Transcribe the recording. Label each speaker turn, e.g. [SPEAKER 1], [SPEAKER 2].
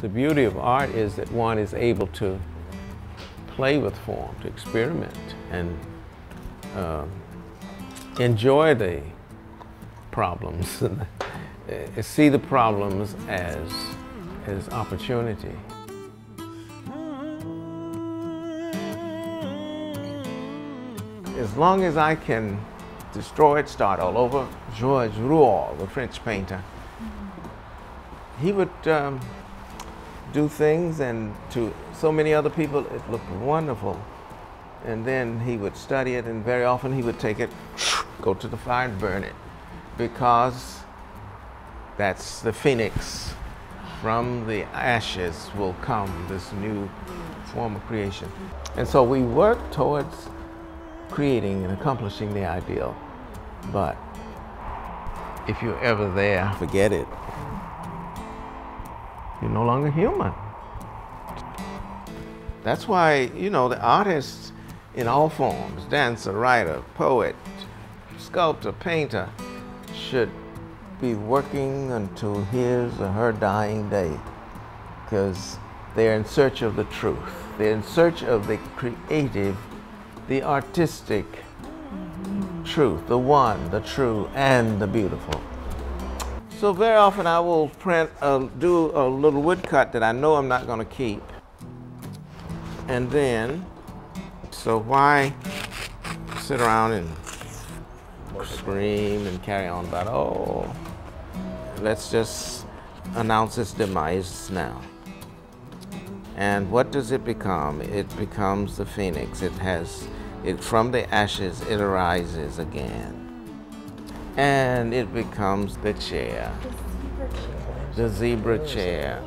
[SPEAKER 1] The beauty of art is that one is able to play with form, to experiment, and uh, enjoy the problems, see the problems as, as opportunity. As long as I can destroy it, start all over, Georges Rouault, the French painter, he would um, do things and to so many other people it looked wonderful. And then he would study it and very often he would take it, go to the fire and burn it because that's the phoenix. From the ashes will come this new form of creation. And so we work towards creating and accomplishing the ideal. But if you're ever there, forget it. You're no longer human. That's why, you know, the artists in all forms, dancer, writer, poet, sculptor, painter, should be working until his or her dying day because they're in search of the truth. They're in search of the creative, the artistic truth, the one, the true, and the beautiful. So very often I will print, a, do a little woodcut that I know I'm not going to keep. And then, so why sit around and scream and carry on about, oh, let's just announce its demise now. And what does it become? It becomes the phoenix. It has, it from the ashes, it arises again and it becomes the chair. The zebra chair.